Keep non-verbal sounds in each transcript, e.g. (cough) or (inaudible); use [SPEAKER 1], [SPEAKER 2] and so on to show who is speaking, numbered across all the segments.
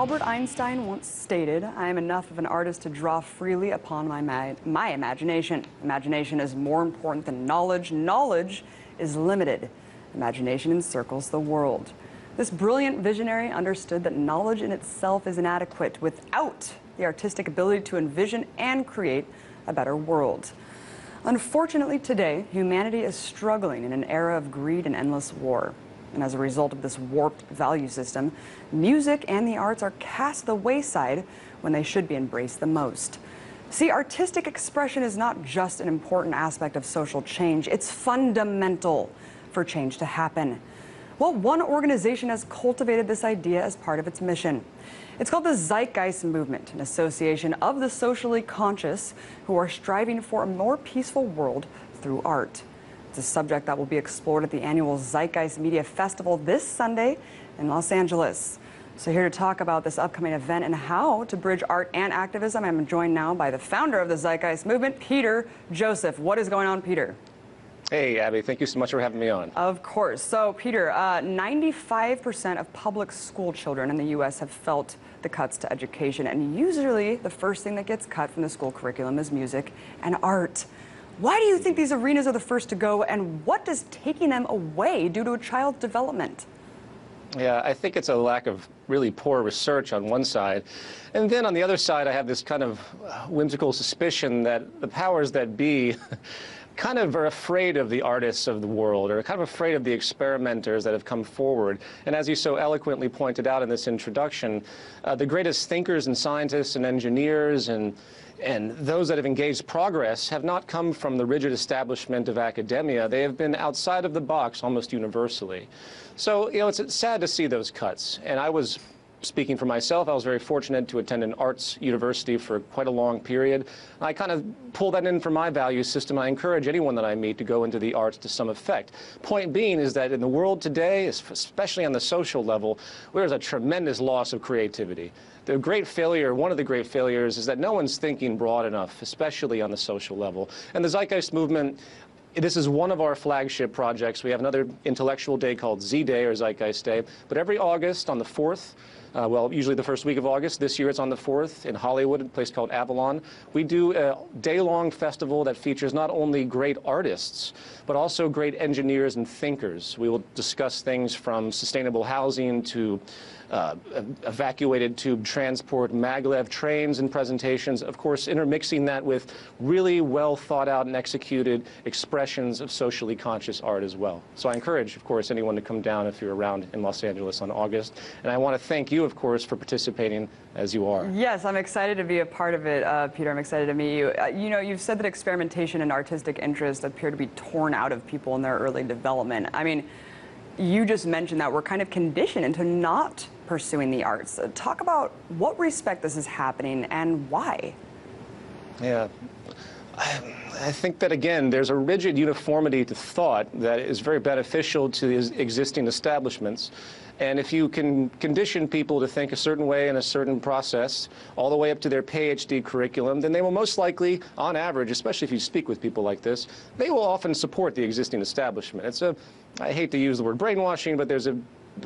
[SPEAKER 1] Albert Einstein once stated, I am enough of an artist to draw freely upon my, ma- my imagination. Imagination is more important than knowledge. Knowledge is limited. Imagination encircles the world. This brilliant visionary understood that knowledge in itself is inadequate without the artistic ability to envision and create a better world. Unfortunately, today, humanity is struggling in an era of greed and endless war. And as a result of this warped value system, music and the arts are cast the wayside when they should be embraced the most. See, artistic expression is not just an important aspect of social change, it's fundamental for change to happen. Well, one organization has cultivated this idea as part of its mission. It's called the Zeitgeist Movement, an association of the socially conscious who are striving for a more peaceful world through art. It's a subject that will be explored at the annual Zeitgeist Media Festival this Sunday in Los Angeles. So, here to talk about this upcoming event and how to bridge art and activism, I'm joined now by the founder of the Zeitgeist Movement, Peter Joseph. What is going on, Peter?
[SPEAKER 2] Hey, Abby, thank you so much for having me on.
[SPEAKER 1] Of course. So, Peter, uh, 95% of public school children in the U.S. have felt the cuts to education, and usually the first thing that gets cut from the school curriculum is music and art. Why do you think these arenas are the first to go, and what does taking them away do to a child's development?
[SPEAKER 2] Yeah, I think it's a lack of really poor research on one side. And then on the other side, I have this kind of uh, whimsical suspicion that the powers that be (laughs) kind of are afraid of the artists of the world or kind of afraid of the experimenters that have come forward. And as you so eloquently pointed out in this introduction, uh, the greatest thinkers and scientists and engineers and and those that have engaged progress have not come from the rigid establishment of academia. They have been outside of the box almost universally. So, you know, it's sad to see those cuts. And I was speaking for myself, I was very fortunate to attend an arts university for quite a long period. I kind of pull that in for my value system. I encourage anyone that I meet to go into the arts to some effect. Point being is that in the world today, especially on the social level, there's a tremendous loss of creativity. The great failure, one of the great failures, is that no one's thinking broad enough, especially on the social level. And the Zeitgeist movement this is one of our flagship projects. We have another intellectual day called Z Day or Zeitgeist Day. But every August on the 4th, uh, well, usually the first week of August. This year it's on the 4th in Hollywood, a place called Avalon. We do a day-long festival that features not only great artists, but also great engineers and thinkers. We will discuss things from sustainable housing to uh, evacuated tube transport, maglev trains and presentations, of course, intermixing that with really well thought out and executed expressions of socially conscious art as well. So I encourage, of course, anyone to come down if you're around in Los Angeles on August. And I want to thank you, of course, for participating as you are.
[SPEAKER 1] Yes, I'm excited to be a part of it, uh, Peter. I'm excited to meet you. Uh, you know, you've said that experimentation and artistic interest appear to be torn out of people in their early development. I mean, you just mentioned that we're kind of conditioned into not pursuing the arts. Talk about what respect this is happening and why.
[SPEAKER 2] Yeah. I think that, again, there's a rigid uniformity to thought that is very beneficial to the existing establishments. And if you can condition people to think a certain way in a certain process, all the way up to their PhD curriculum, then they will most likely, on average, especially if you speak with people like this, they will often support the existing establishment. It's a, I hate to use the word brainwashing, but there's a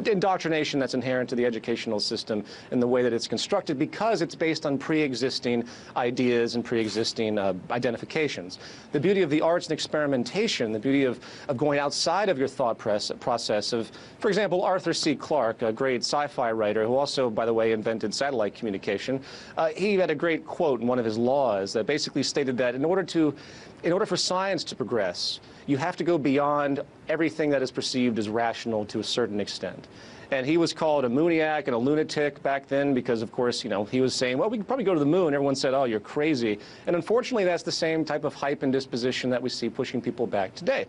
[SPEAKER 2] indoctrination that's inherent to the educational system in the way that it's constructed because it's based on pre-existing ideas and pre-existing uh, identifications. The beauty of the arts and experimentation, the beauty of, of going outside of your thought press, process of, for example, Arthur C. Clarke, a great sci-fi writer who also, by the way, invented satellite communication, uh, he had a great quote in one of his laws that basically stated that in order to, in order for science to progress, you have to go beyond everything that is perceived as rational to a certain extent. And he was called a mooniac and a lunatic back then because, of course, you know, he was saying, well, we could probably go to the moon. Everyone said, oh, you're crazy. And unfortunately, that's the same type of hype and disposition that we see pushing people back today.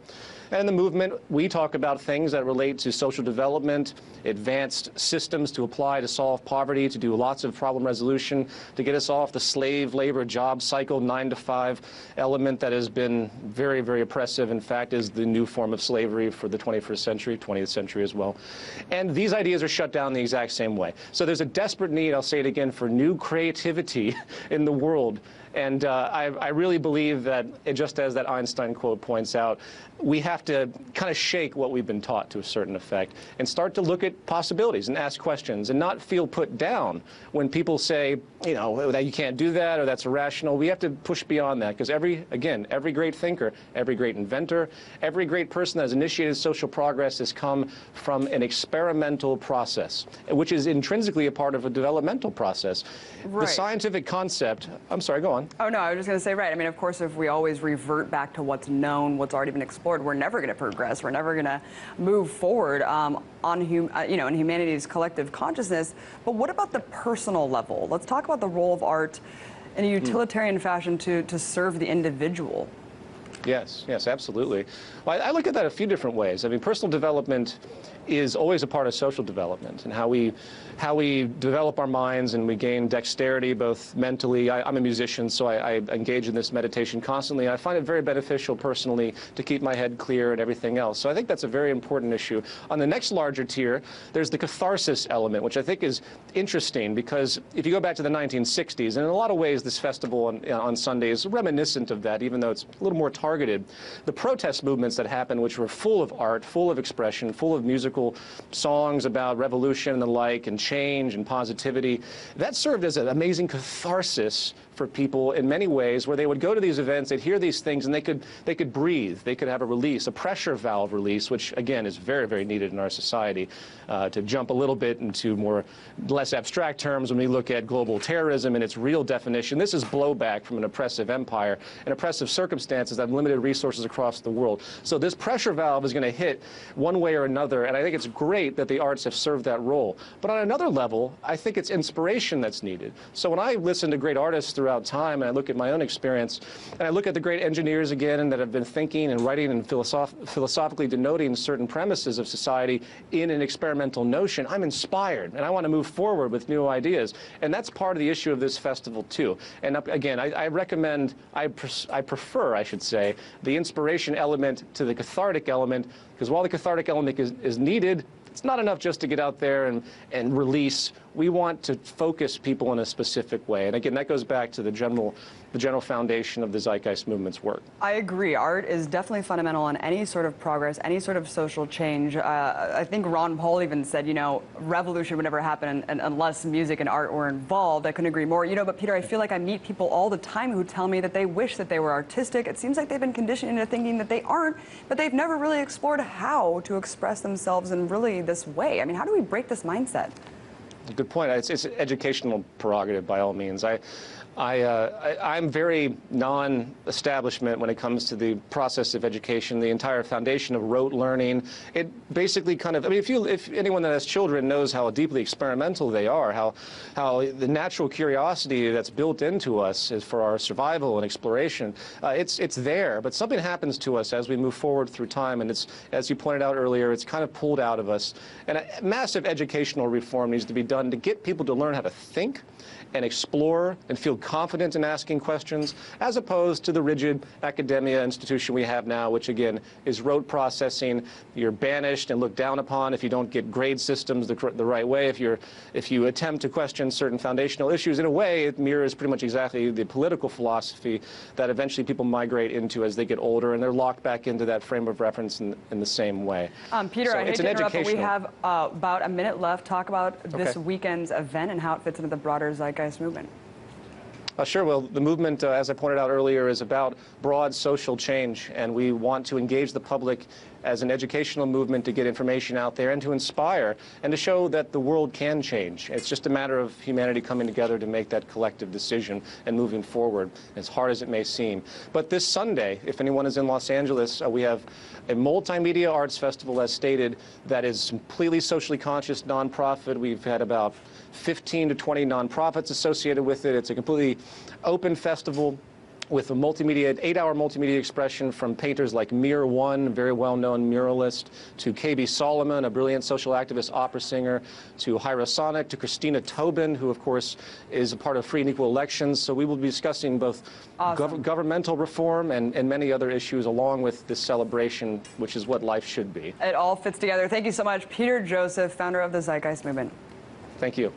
[SPEAKER 2] And the movement, we talk about things that relate to social development, advanced systems to apply to solve poverty, to do lots of problem resolution, to get us off the slave labor job cycle, nine to five element that has been very, very oppressive, in fact, is the new form of slavery for the 21st century, 20th century as well. And these ideas are shut down the exact same way. So there's a desperate need, I'll say it again, for new creativity (laughs) in the world And uh, I, I really believe that, it, just as that Einstein quote points out, we have to kind of shake what we've been taught to a certain effect and start to look at possibilities and ask questions and not feel put down when people say, you know, that you can't do that or that's irrational. We have to push beyond that because every, again, every great thinker, every great inventor, every great person that has initiated social progress has come from an experimental process, which is intrinsically a part of a developmental process.
[SPEAKER 1] Right.
[SPEAKER 2] The scientific concept, I'm sorry, go on.
[SPEAKER 1] Oh, no, I was just going to say, right. I mean, of course, if we always revert back to what's known, what's already been explored, we're never going to progress. We're never going to move forward um, on, hum- uh, you know, in humanity's collective consciousness. But what about the personal level? Let's talk about the role of art in a utilitarian fashion to, to serve the individual.
[SPEAKER 2] Yes, yes, absolutely. Well, I, I look at that a few different ways. I mean, personal development is always a part of social development and how we how we develop our minds and we gain dexterity both mentally. I, am a musician, so I, I, engage in this meditation constantly. I find it very beneficial personally to keep my head clear and everything else. So I think that's a very important issue. On the next larger tier, there's the catharsis element, which I think is interesting because if you go back to the 1960s, and in a lot of ways this festival on, on Sunday is reminiscent of that, even though it's a little more targeted. The protest movements that happened, which were full of art, full of expression, full of songs about revolution and the like, and change and positivity. That served as an amazing catharsis for people in many ways where they would go to these events, they'd hear these things, and they could, they could breathe. They could have a release, a pressure valve release, which, again, is very, very needed in our society. Uh, to jump a little bit into more less abstract terms, when we look at global terrorism in its real definition, this is blowback from an oppressive empire and oppressive circumstances that have limited resources across the world. So this pressure valve is going to hit one way or another, and I think it's great that the arts have served that role. But on another level, I think it's inspiration that's needed. So when I listen to great artists through throughout time, and I look at my own experience, and I look at the great engineers again that have been thinking and writing and philosoph philosophically denoting certain premises of society in an experimental notion, I'm inspired, and I want to move forward with new ideas. And that's part of the issue of this festival, too. And again, I, I recommend, I, I prefer, I should say, the inspiration element to the cathartic element, because while the cathartic element is, is needed, it's not enough just to get out there and, and release. We want to focus people in a specific way. And again, that goes back to the general, the general foundation of the Zeitgeist movement's work.
[SPEAKER 1] I agree. Art is definitely fundamental in any sort of progress, any sort of social change. Uh, I think Ron Paul even said, you know, revolution would never happen unless music and art were involved. I couldn't agree more. You know, but Peter, I feel like I meet people all the time who tell me that they wish that they were artistic. It seems like they've been conditioned into thinking that they aren't, but they've never really explored how to express themselves in really this way? I mean, how do we break this mindset?
[SPEAKER 2] Good point. It's, it's an educational prerogative by all means. I, I, uh, I, am very non-establishment when it comes to the process of education, the entire foundation of rote learning. It basically kind of, I mean, if, you, if anyone that has children knows how deeply experimental they are, how, how the natural curiosity that's built into us is for our survival and exploration, uh, it's, it's there. But something happens to us as we move forward through time, and it's, as you pointed out earlier, it's kind of pulled out of us. And a massive educational reform needs to be done to get people to learn how to think and explore and feel confident in asking questions, as opposed to the rigid academia institution we have now, which again is rote processing. You're banished and looked down upon if you don't get grade systems the, the right way. If you're if you attempt to question certain foundational issues, in a way, it mirrors pretty much exactly the political philosophy that eventually people migrate into as they get older, and they're locked back into that frame of reference in, in the same way.
[SPEAKER 1] Um, Peter,
[SPEAKER 2] so
[SPEAKER 1] I hate
[SPEAKER 2] to
[SPEAKER 1] interrupt, but we have uh, about a minute left. Talk about this
[SPEAKER 2] okay.
[SPEAKER 1] weekend's event and how it fits into the broader zeitgeist movement?
[SPEAKER 2] Uh, sure. Well, the movement, uh, as I pointed out earlier, is about broad social change, and we want to engage the public as an educational movement to get information out there and to inspire and to show that the world can change. It's just a matter of humanity coming together to make that collective decision and moving forward, as hard as it may seem. But this Sunday, if anyone is in Los Angeles, uh, we have a multimedia arts festival, as stated, that is completely socially conscious, nonprofit. We've had about 15 to 20 nonprofits associated with it. It's a completely open festival with a multimedia, eight-hour multimedia expression from painters like Mear One, very well-known muralist, to K.B. Solomon, a brilliant social activist opera singer, to Hira Sonic, to Christina Tobin, who, of course, is a part of free and equal elections. So we will be discussing both awesome. gov governmental reform and, and many other issues along with this celebration, which is what life should be.
[SPEAKER 1] It all fits together. Thank you so much, Peter Joseph, founder of the Zeitgeist Movement.
[SPEAKER 2] Thank you.